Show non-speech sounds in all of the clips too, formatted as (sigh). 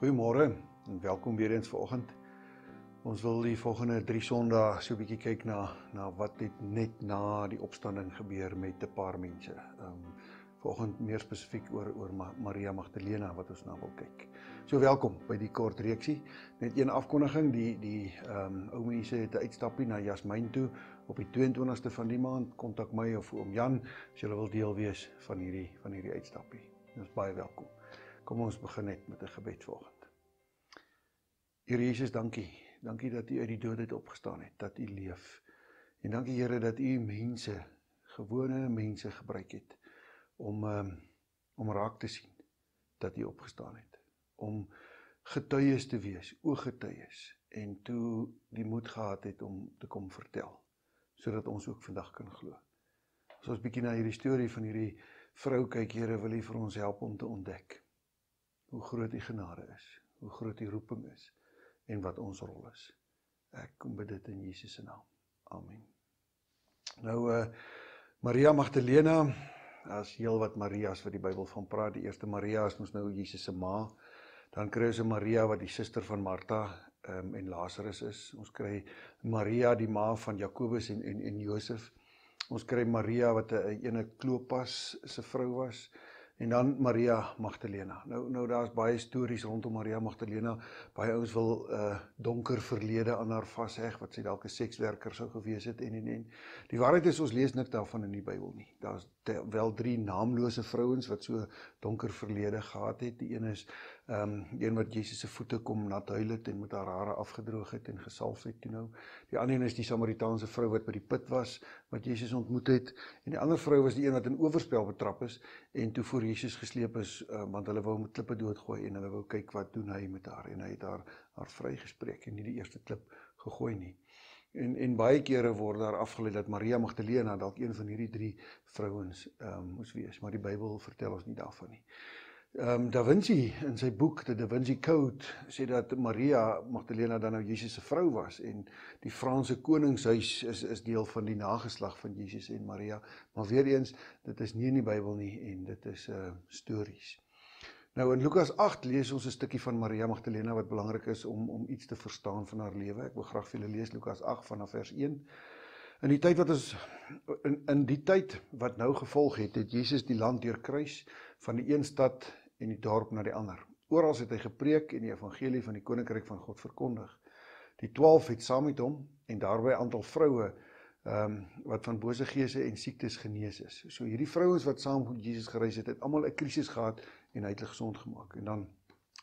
Goeiemôre en welkom weer eens vanoggend. Ons wil die volgende 3 Sondae so 'n bietjie kyk na na wat het net na die opstanding gebeur met 'n paar mense. Ehm um, vanoggend meer spesifiek oor oor Maria Magdalena wat ons na wil kyk. So welkom by die kort reeksie. Net een afkondiging, die die ehm um, ou mense het 'n uitstappie na Jasmin toe op die 22ste van die maand. Kontak my of oom Jan as jy wil deel wees van hierdie van hierdie uitstappie. Is baie welkom. Kom ons begin net met 'n gebed volgende. Here Jesus, dankie. Dankie dat U uit die dood uit opgestaan het, dat U leef. En dankie Here dat U mense, gewone mense gebruik het om um, om raak te sien dat U opgestaan het, om getuies te wees, ooggetuies en toe die moed gehad het om te kom vertel sodat ons ook vandag kan glo. As ons bietjie na hierdie storie van hierdie vrou kyk, Here, wil U vir ons help om te ontdek hoe groot u genade is, hoe groot u roeping is en wat ons rol is. Ek kom bid dit in Jesus se naam. Amen. Nou uh Maria Magdalena, as heel wat Marias wat die Bybel van praat, die eerste Maria is mos nou Jesus se ma. Dan kry ons 'n Maria wat die suster van Martha um, en Lazarus is. Ons kry Maria die ma van Jakobus en en en Josef. Ons kry Maria wat 'n ene Klopas se vrou was en dan Maria Magdalena. Nou nou daar's baie stories rondom Maria Magdalena. Baie ouens wil 'n uh, donker verlede aan haar vasheg wat sy dalk 'n sekswerker sou gewees het en en en. Die waarheid is ons lees niks daarvan in die Bybel nie. Daar's wel drie naamlose vrouens wat so donker verlede gehad het. Die een is ehm um, een wat Jesus se voete kom nat huil het en met haar hare afgedroog het en gesalf het toe nou. Die ander een is die Samaritaanse vrou wat by die put was wat Jesus ontmoet het en die ander vrou was die een wat in oorspel betrap is en toe voor Jesus gesleep is uh, want hulle wou met klippe doodgooi en hulle wou kyk wat doen hy met haar en hy het haar haar vrygespreek en nie die eerste klip gegooi nie. En en baie kere word daar afgelei dat Maria Magdalena dalk een van hierdie drie vrouens ehm um, moes wees, maar die Bybel vertel ons nie daarvan nie. Ehm um, Da Vinci in sy boek The Da Vinci Code sê dat Maria Magdalena dan nou Jesus se vrou was en die Franse koningshuis is is deel van die nageslag van Jesus en Maria. Maar weer eens, dit is nie in die Bybel nie en dit is 'n uh, stories. Nou in Lukas 8 lees ons 'n stukkie van Maria Magdalena wat belangrik is om om iets te verstaan van haar lewe. Ek wil graag vir julle lees Lukas 8 vanaf vers 1. In die tyd wat ons in in die tyd wat nou gevolg het, het Jesus die land deurkruis van die een stad en die dorp na die ander. Oral het hy gepreek en die evangelie van die koninkryk van God verkondig. Die 12 het saam met hom en daarbey aantal vroue ehm um, wat van bose geese en siektes genees is. So hierdie vrouens wat saam met Jesus gereis het, het almal 'n krisis gehad en hy het hulle gesond gemaak. En dan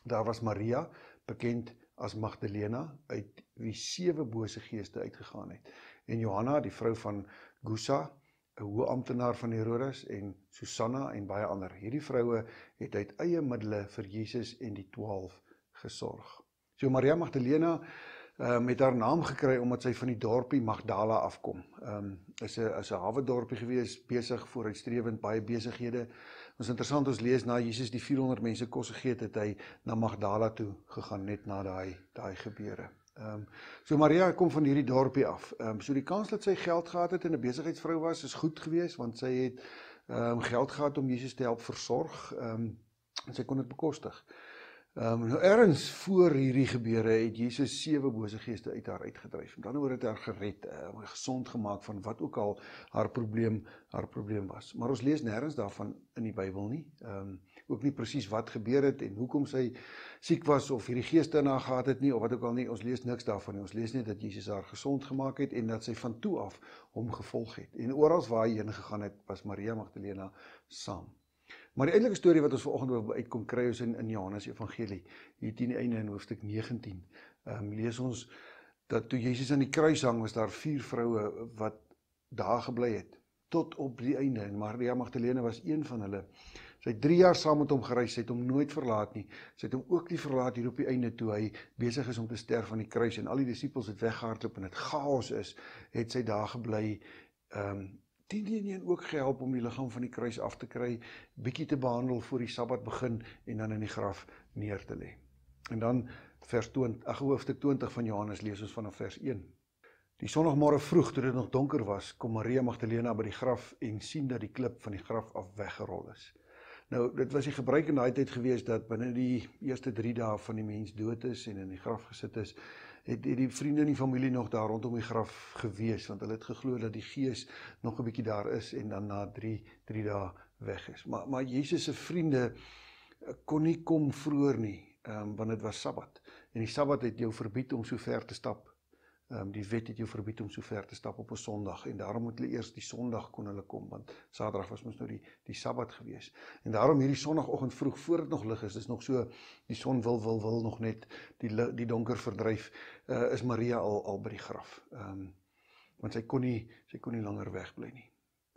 daar was Maria, bekend as Magdalena, uit wie sewe bose geeste uitgegaan het. En Johanna, die vrou van Gusa, 'n hoë amptenaar van Herodes en Susanna en baie ander. Hierdie vroue het uit eie middele vir Jesus en die 12 gesorg. So Maria Magdalena ehm um, het haar naam gekry omdat sy van die dorpie Magdala afkom. Ehm um, is 'n is 'n hawe dorpie gewees, besig vooruitstrewend, baie besighede. Ons interessant ons lees na Jesus die 400 mense kos gegee het, het hy na Magdala toe gegaan net na daai daai gebeure. Ehm um, so Maria kom van hierdie dorpie af. Ehm um, so die kans dat sy geld gehad het en 'n besigheidsvrou was is goed geweest want sy het ehm um, geld gehad om Jesus te help versorg. Ehm um, en sy kon dit bekostig. Ehm um, nou erns voor hierdie gebeure het Jesus sewe bose geeste uit haar uitgedryf. En dan oor het haar gered, uh, gesond gemaak van wat ook al haar probleem haar probleem was. Maar ons lees nêrens daarvan in die Bybel nie. Ehm um, ook nie presies wat gebeur het en hoekom sy siek was of hierdie geeste na gehad het nie of wat ook al nie. Ons lees niks daarvan nie. Ons lees net dat Jesus haar gesond gemaak het en dat sy van toe af hom gevolg het. En oral waar hy heen gegaan het, was Maria Magdalena saam. Maar die eintlike storie wat ons vanoggend wil uitkom kry ons in in Johannes Evangelie, hier teen die einde in hoofstuk 19. Ehm um, lees ons dat toe Jesus aan die kruis hang, was daar vier vroue wat daar gebly het tot op die einde en Maria Magdalena was een van hulle. Sy het 3 jaar saam met hom gereis, sy het hom nooit verlaat nie. Sy het hom ook nie verlaat hier op die einde toe hy besig is om te sterf aan die kruis en al die disippels het weggehardloop en dit chaos is, het sy daar gebly ehm um, die die een ook gehelp om die liggaam van die kruis af te kry, bietjie te behandel voor die Sabbat begin en dan in die graf neer te lê. En dan vers 20, ag hoofstuk 20 van Johannes lees ons vanaf vers 1. Die sonoggmôre vroeg toe dit nog donker was, kom Maria Magdalena by die graf en sien dat die klip van die graf af weggerol is. Nou dit was die gebruik in daai tyd gewees dat binne die eerste 3 dae van die mens dood is en in die graf gesit is, het, het die vriende en die familie nog daar rondom die graf gewees want hulle het geglo dat die gees nog 'n bietjie daar is en dan na 3 3 dae weg is. Maar maar Jesus se vriende eh, kon nie kom vroeër nie, um, want dit was Sabbat. En die Sabbat het jou verbied om so ver te stap Ehm um, die wet het jou verbied om so ver te stap op 'n Sondag en daarom moet hulle eers die Sondag kon hulle kom want Saterdag was mos nou die die Sabbat gewees. En daarom hierdie Sondagoggend vroeg voor dit nog lig is, dis nog so die son wil wil wil nog net die die donker verdryf, uh, is Maria al al by die graf. Ehm um, want sy kon nie sy kon nie langer wegbly nie.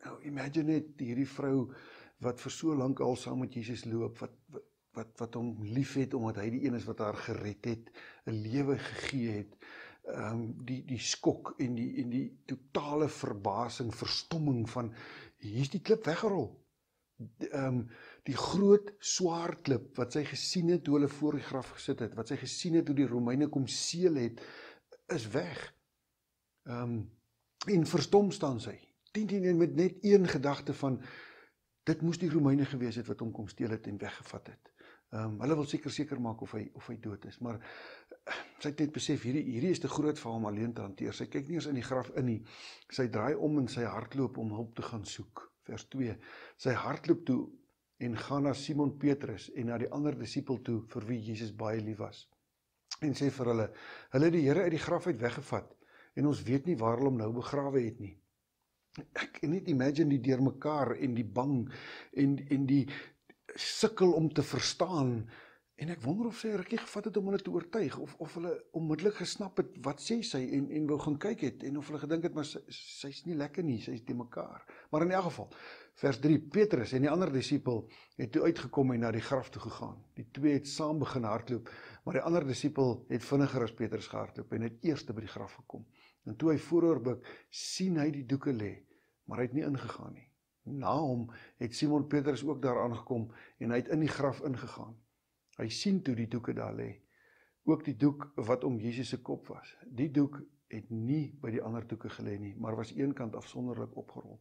Nou imagine net hierdie vrou wat vir so lank al saam met Jesus loop wat wat wat, wat hom liefhet omdat hy die een is wat haar gered het, 'n lewe gegee het ehm um, die die skok en die en die totale verbasing, verstomming van hier's die klip weggerol. Ehm um, die groot swaar klip wat sy gesien het toe hulle voor die graf gesit het, wat sy gesien het hoe die Romeine kom seël het, is weg. Ehm um, en verstom staan sy. 10 10 met net een gedagte van dit moes die Romeine gewees het wat hom kom steel het en weggevat het. Ehm um, hulle wil seker seker maak of hy of hy dood is, maar sy het net besef hierdie hierdie is te groot vir hom alleen te hanteer. Sy kyk nie eens in die graf in nie. Sy draai om en sy hardloop om hulp te gaan soek. Vers 2. Sy hardloop toe en gaan na Simon Petrus en na die ander disipel toe vir wie Jesus baie lief was. En sê vir hulle: "Hulle het die Here uit die graf uit weggevat en ons weet nie waar hulle hom nou begrawe het nie." Ek kan net imagine die deurmekaar en die bang en en die sukkel om te verstaan En ek wonder of sy rukkie gevat het om hulle te oortuig of of hulle onmiddellik gesnap het wat sê sy en en wou gaan kyk het en of hulle gedink het maar sy's sy nie lekker nie, sy's te mekaar. Maar in elk geval, vers 3, Petrus en die ander disipel het toe uitgekom en na die graf toe gegaan. Die twee het saam begin hardloop, maar die ander disipel het vinniger as Petrus gehardloop en het eers by die graf gekom. En toe hy vooroor buig, sien hy die doeke lê, maar hy het nie ingegaan nie. Na hom het Simon Petrus ook daar aangekom en hy het in die graf ingegaan. Hy sien toe die doeke daar lê. Ook die doek wat om Jesus se kop was. Die doek het nie by die ander doeke gelê nie, maar was eenkant afsonderlik opgerol.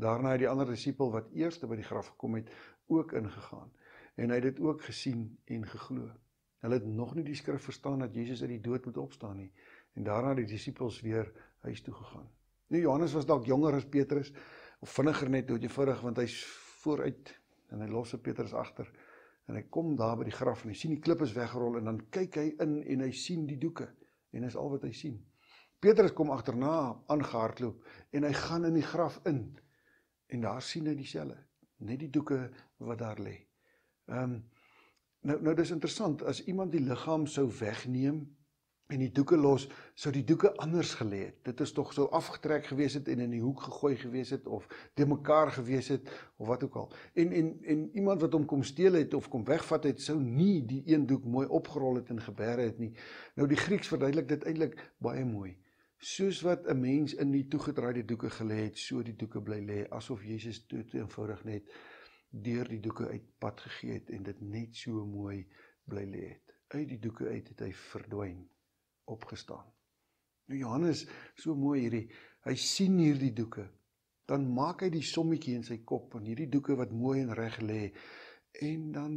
Daarna het die ander disipel wat eerste by die graf gekom het, ook ingegaan en hy het dit ook gesien en geglo. Hulle het nog nie die skrif verstaan dat Jesus uit die dood moet opstaan nie en daarna het die disipels weer huis toe gegaan. Nou Johannes was dalk jonger as Petrus of vinniger net dood eenvoudig want hy's vooruit en hy los Petrus agter. En hy kom daar by die graf en hy sien die klip is weggerol en dan kyk hy in en hy sien die doeke en dis al wat hy sien. Petrus kom agterna aangehardloop en hy gaan in die graf in en daar sien hy dieselfde, net die doeke wat daar lê. Ehm um, nou nou dis interessant as iemand die liggaam sou wegneem en die doeke los, sou die doeke anders gelê het. Dit is tog so afgetrek gewees het en in die hoek gegooi gewees het of te mekaar gewees het of wat ook al. En en en iemand wat hom kom steel het of kom wegvat het, sou nie die een doek mooi opgerol het en geberre het nie. Nou die Grieks verduidelik dit eintlik baie mooi. Soos wat 'n mens in die toegedraaide doeke gelê het, so die doeke bly lê asof Jesus dood eenvoudig net deur die doeke uit pad gegee het en dit net so mooi bly lê het. Uit die doeke uit het hy verdwyn opgestaan. Nou Johannes so mooi hierdie hy sien hierdie doeke. Dan maak hy die sommetjie in sy kop van hierdie doeke wat mooi en reg lê en dan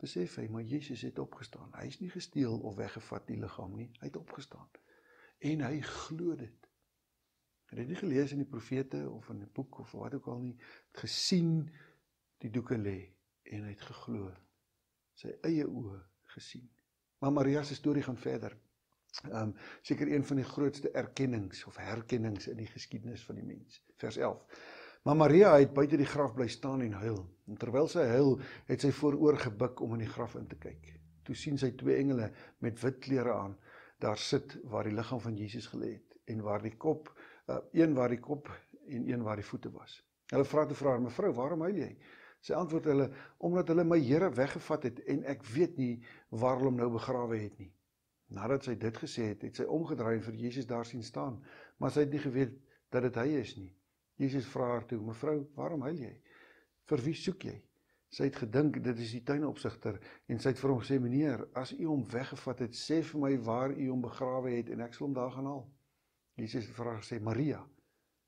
besef hy maar Jesus het opgestaan. Hy's nie gesteel of weggevat die liggaam nie. Hy het opgestaan. En hy glo dit. Hy het dit nie gelees in die profete of in 'n boek of wat ook al nie. Het gesien die doeke lê en hy het geglo. Sy eie oë gesien. Maar Maria se storie gaan verder. Ehm um, seker een van die grootste erkennings of herkennings in die geskiedenis van die mens. Vers 11. Maar Maria het buite die graf bly staan en huil. En terwyl sy huil, het sy vooroor gebuk om in die graf in te kyk. Toe sien sy twee engele met wit klere aan daar sit waar die liggaam van Jesus gelê het en waar die kop uh, een waar die kop en een waar die voete was. Hulle vra te vra haar: "Mevrou, waarom huil jy?" Sy antwoord hulle: "Omdat hulle my Here weggevat het en ek weet nie waar hulle hom nou begrawe het nie." Nadat sy dit gesê het, het sy omgedraai en vir Jesus daar sien staan, maar sy het nie geweet dat dit hy is nie. Jesus vra haar toe: "Mevrou, waarom huil jy? Vir wie soek jy?" Sy het gedink dit is die tuinopsigter en sy het vir hom gesê: "Meneer, as u hom weggevat het, sê vir my waar u hom begrawe het en ek sal hom daar gaan haal." Jesus het vir haar gesê: "Maria."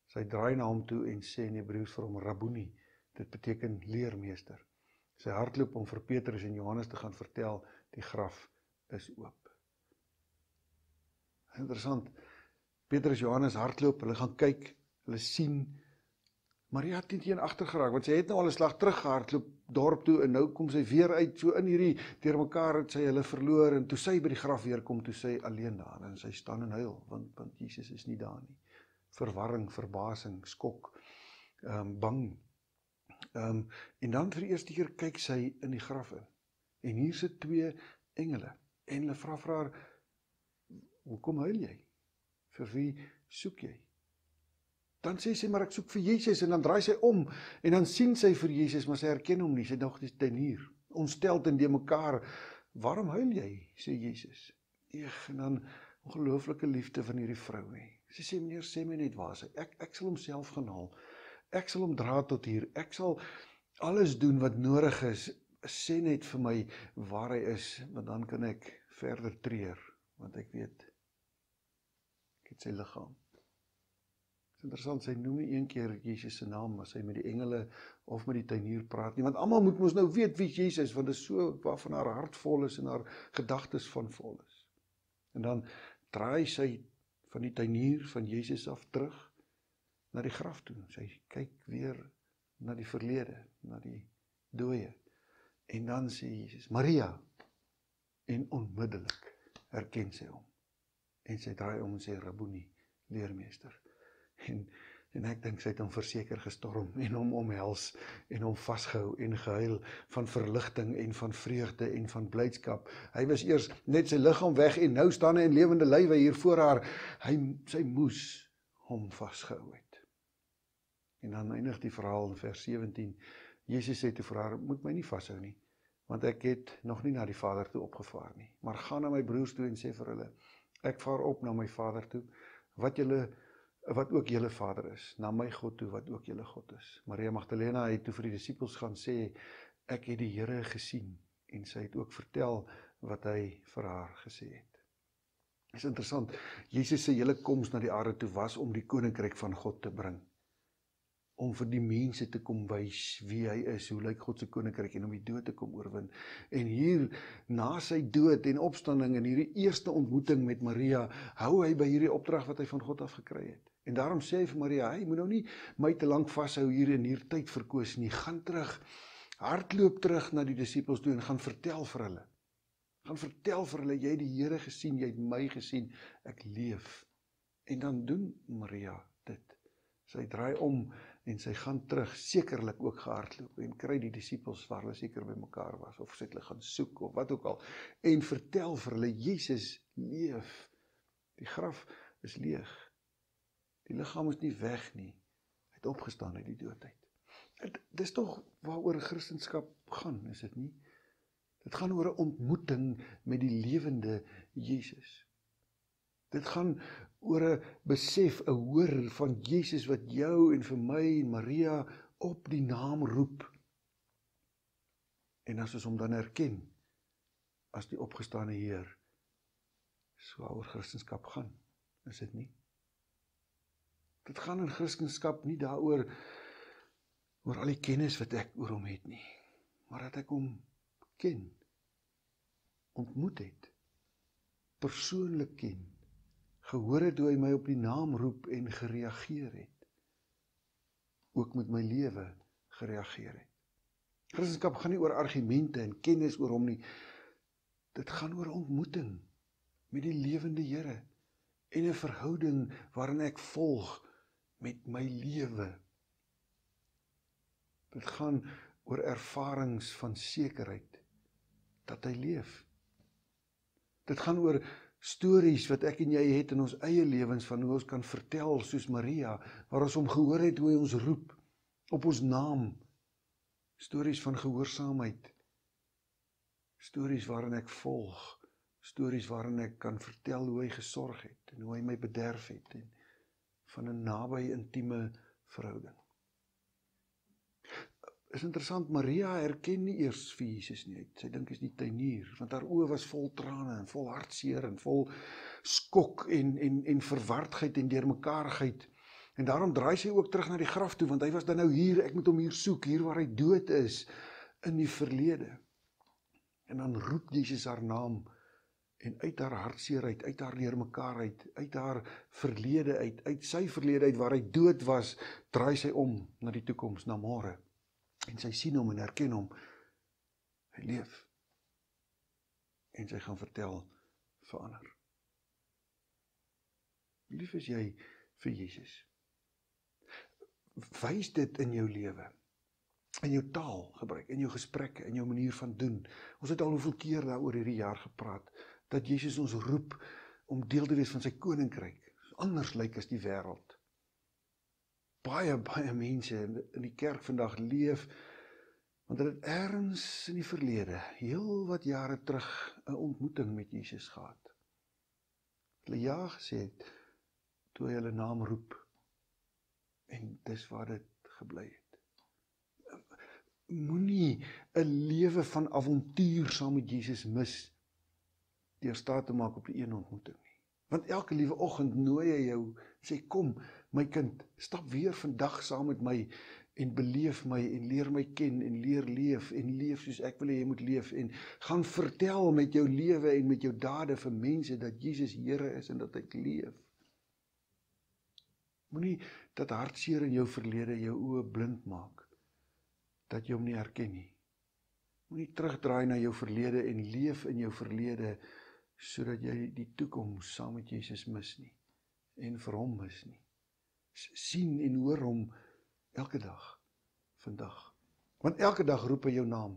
Sy draai na hom toe en sê in Hebreëus vir hom: "Rabboni." Dit beteken leermeester. Sy hardloop om vir Petrus en Johannes te gaan vertel die graf is oop. Interessant. Petrus Johannes hardloop, hulle gaan kyk, hulle sien Maria het teen agter geraak want sy het nou al 'n slag terug gehardloop dorp toe en nou kom sy weer uit so in hierdie deurmekaar het sy hulle verloor en toe sy by die graf weer kom toe sy alleen daar en sy staan en huil want want Jesus is nie daar nie. Verwarring, verbasing, skok, ehm um, bang. Ehm um, en dan vir die eerste keer kyk sy in die graf in. En hier sit twee engele en hulle vra vir haar hoekom huil jy? Vir wie soek jy? Dan sê sy maar ek soek vir Jesus en dan draai sy om en dan sien sy vir Jesus maar sy herken hom nie. Sy dink dis tenier. Ons stel dit in mekaar. Waarom huil jy? sê Jesus. Eeg en dan ongelooflike liefde van hierdie vrou hè. Sy sê meneer sê my net waar sy. Ek ek sal homself gaan haal. Ek sal hom dra tot hier. Ek sal alles doen wat nodig is. Sê net vir my waar hy is want dan kan ek verder treur want ek weet het sy liggaam interessant, sy noem nie een keer Jesus se naam as hy met die engele of met die tuinier praat nie, want almal moet mos nou weet wie Jesus, want dit is so waarvan haar hart vol is en haar gedagtes van vol is. En dan draai sy van die tuinier van Jesus af terug na die graf toe. Sy kyk weer na die verlede, na die dooie. En dan sê Jesus: "Maria." En onmiddellik erken sy hom. En sy draai om en sê: "Rabboni, leermeester." (laughs) en en ek dink sy het hom verseker gestorm en hom omhels en hom vasgehou en gehuil van verligting en van vreugde en van blydskap. Hy was eers net sy liggaam weg en nou staan hy in lewende lywe hier voor haar. Hy sy moes hom vasgehou het. En dan eindig die verhaal in vers 17. Jesus sê toe vir haar: "Moet my nie vashou nie, want ek het nog nie na die Vader toe opgevaar nie, maar gaan na my broers toe en sê vir hulle: Ek vaar op na my Vader toe. Wat julle wat ook julle Vader is, na my God toe wat ook julle God is. Maria Magdalena het toe vir die disippels gaan sê ek het die Here gesien en sy het ook vertel wat hy vir haar gesê het. Dit is interessant. Jesus se hele koms na die aarde toe was om die koninkryk van God te bring om vir die mense te kom wys wie hy is, hoe lyk God se koninkryk en om die dood te kom oorwin. En hier na sy dood en opstanding en hierdie eerste ontmoeting met Maria, hou hy by hierdie opdrag wat hy van God af gekry het. En daarom sê hy vir Maria, hy moet nou nie my te lank vashou hier in hier tyd verkoos nie. Gaan terug. Hardloop terug na die disippels toe en gaan vertel vir hulle. Gaan vertel vir hulle jy het die Here gesien, jy het my gesien, ek leef. En dan doen Maria dit. Sy draai om en sy gaan terug, sekerlik ook gehardloop en kry die disippels waar hulle seker by mekaar was of sy het hulle gaan soek of wat ook al en vertel vir hulle Jesus leef. Die graf is leeg. Die liggaam is nie weg nie. Hy het opgestaan uit die doodheid. Dit dis tog waaroor Christendom gaan, is dit nie? Dit gaan oor 'n ontmoeting met die lewende Jesus. Dit gaan oor 'n besef, 'n hoor van Jesus wat jou en vir my en Maria op die naam roep. En as ons hom dan erken as die opgestane Heer, so oor Christendom gaan, is dit nie? Dit gaan in Christendom nie daaroor oor al die kennis wat ek oor hom het nie, maar dat ek hom ken, ontmoet het, persoonlik ken, gehoor het hoe hy my op die naam roep en gereageer het, ook met my lewe gereageer het. Christendom gaan nie oor argumente en kennis oor hom nie. Dit gaan oor ontmoeting met die lewende Here en 'n verhouding waarin ek volg met my lewe. Dit gaan oor ervarings van sekerheid dat hy leef. Dit gaan oor stories wat ek en jy het in ons eie lewens van hoe ons kan vertel soos Maria waar ons hom gehoor het hoe hy ons roep op ons naam. Stories van gehoorsaamheid. Stories waarin ek volg, stories waarin ek kan vertel hoe hy gesorg het en hoe hy my bederf het en van 'n naby intieme verhouding. Is interessant Maria herken nie eers vir Jesus nie. Sy dink is die tuinier want haar oë was vol trane en vol hartseer en vol skok en en en verwardheid en deurmekaarigheid. En daarom draai sy ook terug na die graf toe want hy was dan nou hier, ek moet hom hier soek, hier waar hy dood is. in die verlede. En dan roep Jesus haar naam en uit haar hartseer uit, haar leermekaar uit, uit haar verlede uit, uit sy verlede uit waar hy dood was, draai sy om na die toekoms, na môre. En sy sien hom en herken hom. Hy leef. En sy gaan vertel vir ander. Lief is jy vir Jesus. Wys dit in jou lewe. In jou taal gebruik, in jou gesprekke, in jou manier van doen. Ons het al hoeveel keer daaroor hierdie jaar gepraat dat Jesus ons roep om deel te wees van sy koninkryk. Anders lyk as die wêreld. Baie baie mense in die kerk vandag leef want hulle het ergens in die verlede, heel wat jare terug, 'n ontmoeting met Jesus gehad. Hulle ja gesê het toe hy hulle naam roep. En dis waar dit gebly het. Moenie 'n lewe van avontuur saam met Jesus mis deur staat te maak op die een ontmoeting nie. Want elke liewe oggend nooi hy jou sê kom my kind, stap weer vandag saam met my en beleef my en leer my ken en leer leef en leef soos ek wil hê jy moet leef en gaan vertel met jou lewe en met jou dade vir mense dat Jesus Here is en dat hy leef. Moenie dat hartseer in jou verlede jou oë blind maak dat jy hom nie herken nie. Moenie terugdraai na jou verlede en leef in jou verlede sodat jy die toekoms saam met Jesus mis nie en vir hom mis nie. Sien en hoor hom elke dag vandag. Want elke dag roep hy jou naam.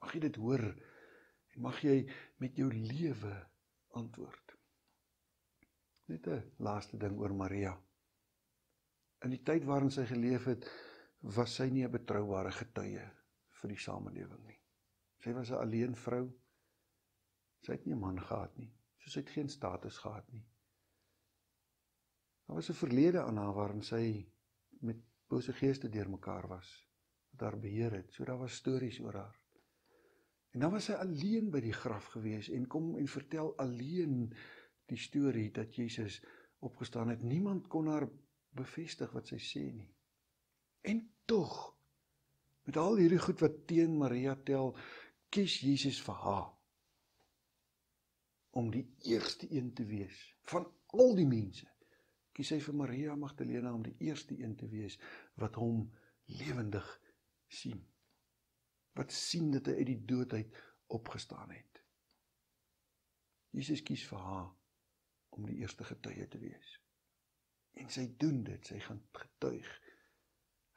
Mag jy dit hoor en mag jy met jou lewe antwoord. Net 'n laaste ding oor Maria. In die tyd waarin sy geleef het, was sy nie 'n betroubare getuie vir die samelewing nie. Sy was 'n alleen vrou. Sy het nie 'n man gehad nie. So sy het geen status gehad nie. Daar was 'n verlede aan haar waarin sy met bose geeste deurmekaar was wat haar beheer het. So daar was stories oor haar. En dan was sy alleen by die graf gewees en kom en vertel alleen die storie dat Jesus opgestaan het. Niemand kon haar bevestig wat sy sê nie. En tog met al hierdie goed wat teen Maria tel, kies Jesus vir haar om die eerste een te wees van al die mense. Kies hy vir Maria Magdalena om die eerste een te wees wat hom lewendig sien. Wat sien dat hy uit die dood uit opgestaan het. Jesus kies vir haar om die eerste getuie te wees. En sy doen dit, sy gaan getuig.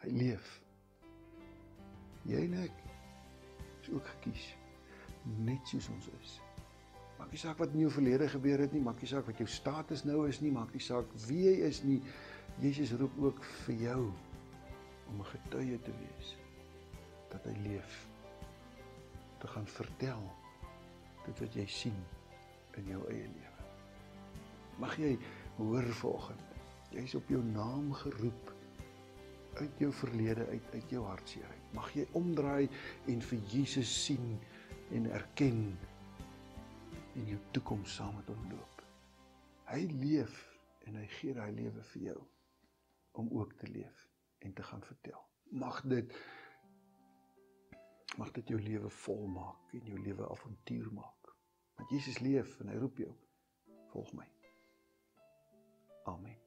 Hy leef. Jy en ek is ook gekies net soos ons is. Maak nie saak wat in jou verlede gebeur het nie, maak nie saak wat jou status nou is nie, maak nie saak wie jy is nie. Jesus roep ook vir jou om 'n getuie te wees dat hy leef. Te gaan vertel dit wat jy sien in jou eie lewe. Mag jy hoor vanoggend Jy's op jou naam geroep uit jou verlede uit uit jou hartseer uit. Mag jy omdraai en vir Jesus sien en erken en jou toekoms saam met hom loop. Hy leef en hy gee daai lewe vir jou om ook te leef en te gaan vertel. Mag dit mag dit jou lewe vol maak en jou lewe avontuur maak. Want Jesus leef en hy roep jou, volg my. Amen.